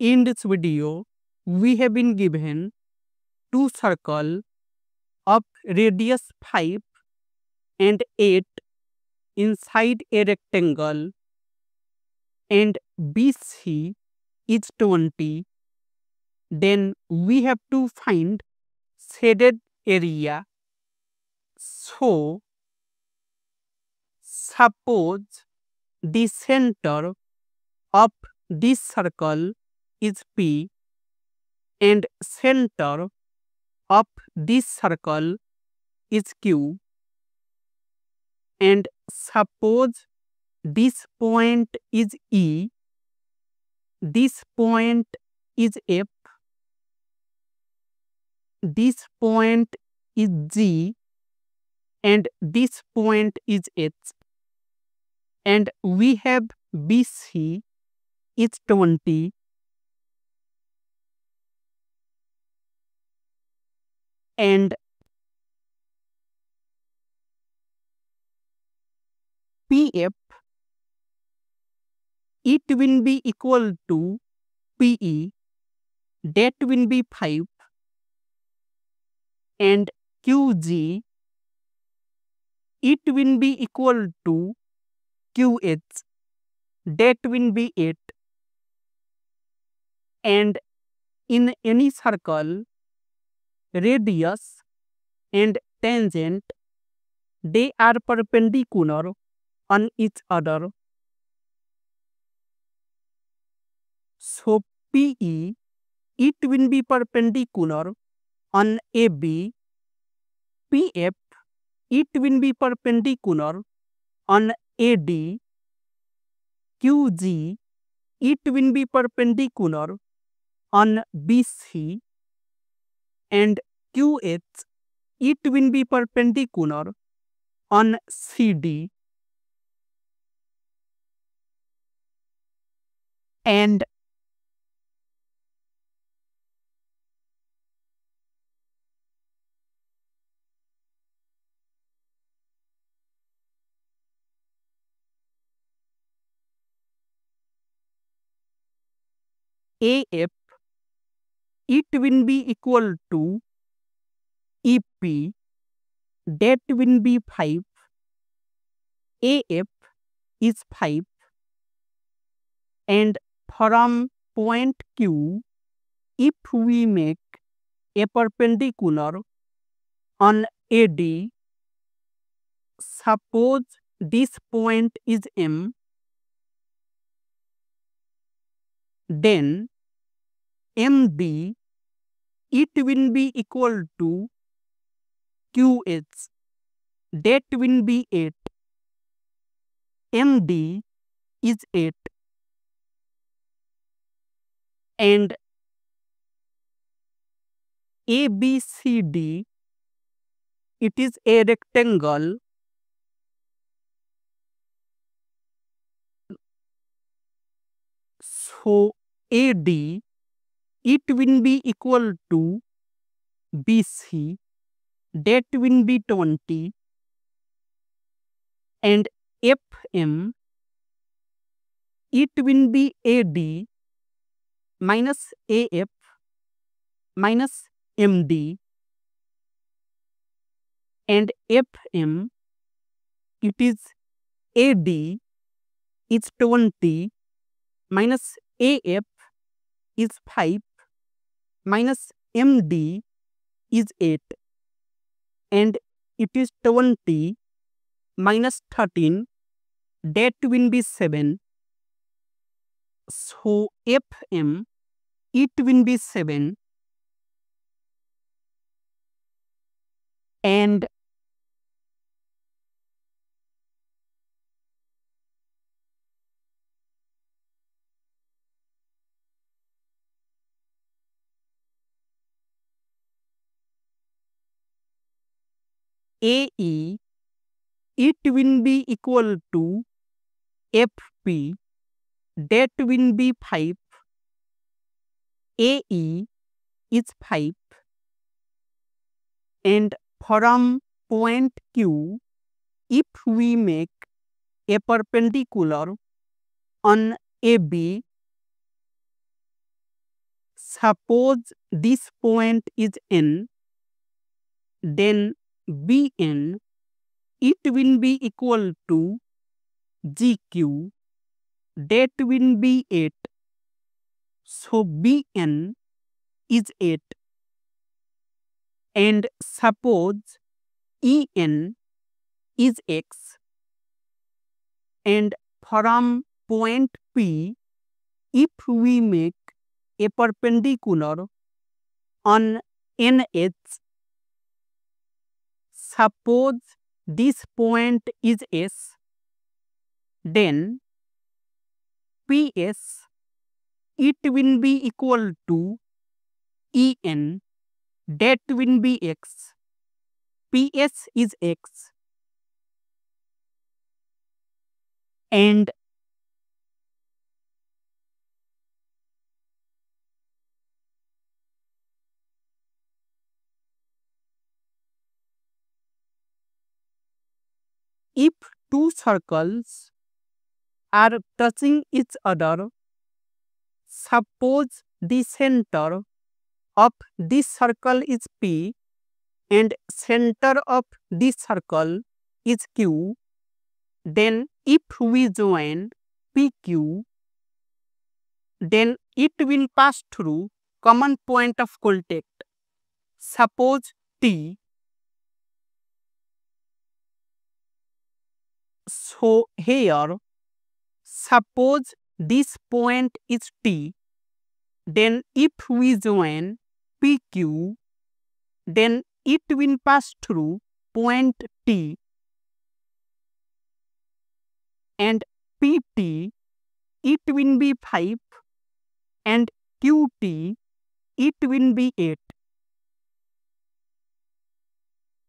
In this video, we have been given two circle of radius 5 and 8 inside a rectangle and BC is 20. Then we have to find shaded area. So, suppose the center of this circle is P and center of this circle is Q. And suppose this point is E, this point is F, this point is G and this point is H. And we have BC is 20 and PF it will be equal to PE that will be 5 and QG it will be equal to QH that will be 8 and in any circle radius and tangent they are perpendicular on each other so PE it will be perpendicular on AB PF it will be perpendicular on AD QG it will be perpendicular on BC and QH it will be perpendicular on CD and AF it will be equal to EP that will be 5 AF is 5 and from point Q if we make a perpendicular on AD suppose this point is M then MD it will be equal to QH that will be 8 MD is 8 and ABCD it is a rectangle. So AD it will be equal to BC that will be 20 and FM it will be AD minus AF minus MD and FM it is AD is 20 minus AF is 5 minus MD is 8 and it is 20 minus 13 that will be 7 so FM it will be 7 and a it will be equal to F P that will be five A is five and from point Q if we make a perpendicular on A B suppose this point is N then Bn it will be equal to GQ that will be 8. So Bn is 8 and suppose En is x and from point P if we make a perpendicular on NH suppose this point is S then PS it will be equal to En that will be x ps is x and if two circles are touching each other suppose the center of this circle is P and center of this circle is Q, then if we join PQ, then it will pass through common point of contact. Suppose T. So here, suppose this point is T, then if we join PQ, then it will pass through point T. And PT it will be 5 and QT it will be 8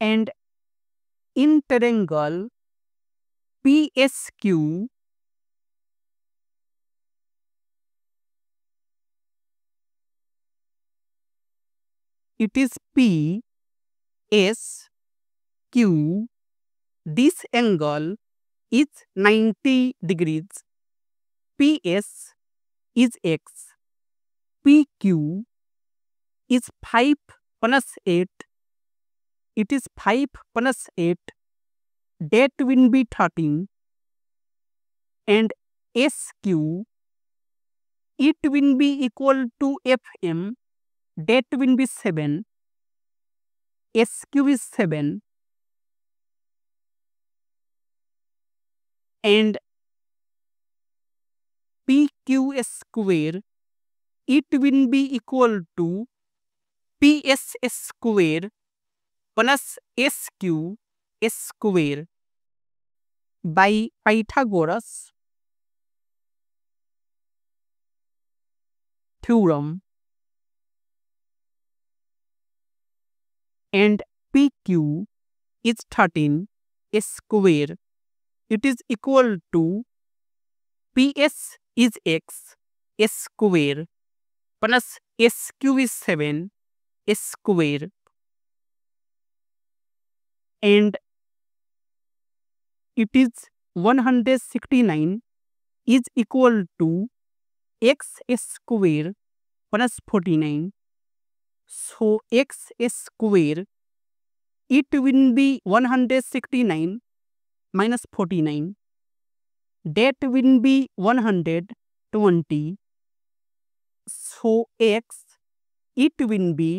and in triangle PSQ it is P S Q. This angle is 90 degrees. PS is X. PQ is 5 plus 8 it is 5 plus 8 that will be 13 and SQ it will be equal to FM that will be 7 SQ is 7 and PQ square it will be equal to PS square plus SQ square by Pythagoras theorem and PQ is 13 square. It is equal to PS is X square plus SQ is 7 square and it is 169 is equal to x square plus 49 so x square it will be 169 minus 49 that will be 120 so x it will be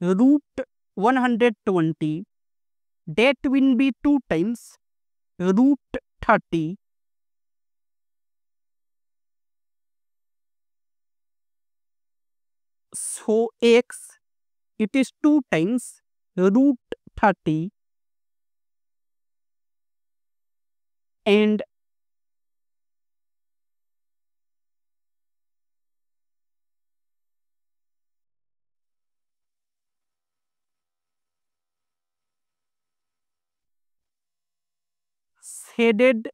root 120 that will be 2 times root 30 so x it is 2 times root 30 and shaded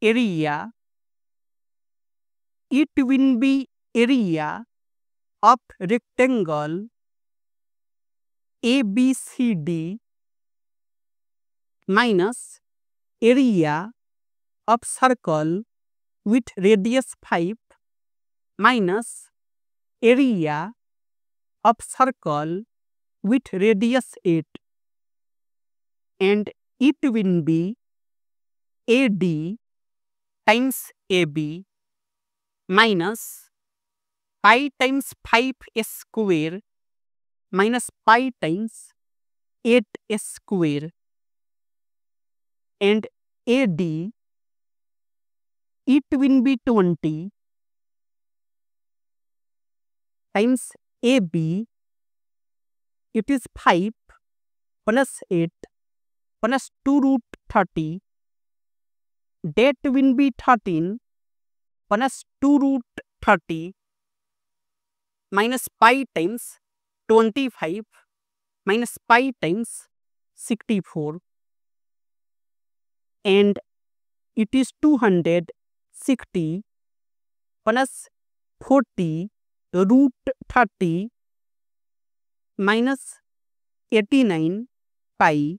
area it will be area of rectangle ABCD minus area of circle with radius 5 minus area of circle with radius 8 and it will be AD times AB minus pi times 5 square minus pi times 8 square. And AD it will be 20 times AB it is 5 plus 8 plus 2 root 30 that will be 13 plus 2 root 30 minus pi times 25 minus pi times 64 and it is 260 plus 40 root 30 minus 89 pi